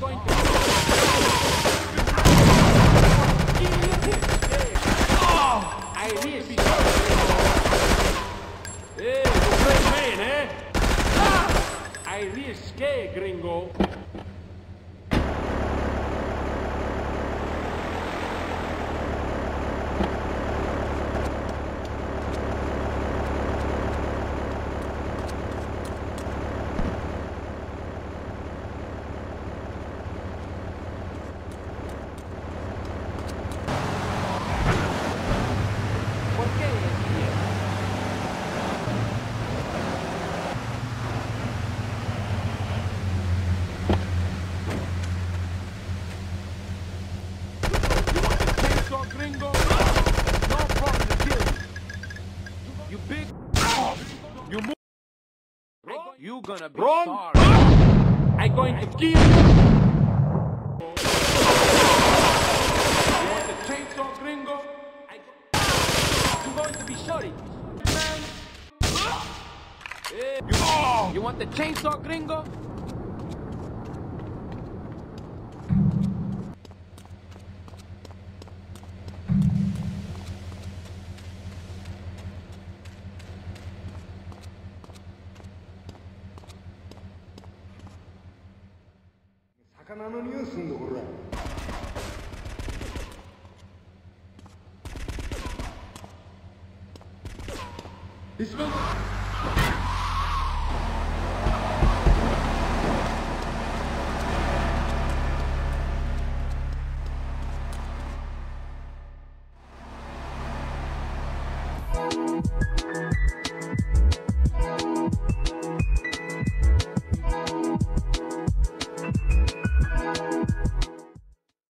Eh, lo fai bene, eh? I risque, gringo. ¿Por qué es Chainsaw gringo? No problem to kill you. You big. You move. You gonna be Wrong. sorry. I'm going to kill you. You want the chainsaw gringo? I... You're going to be sorry. Man. You, you want the chainsaw gringo? "魚の匂いすんのこれ一番